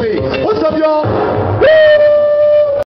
What's up, y'all?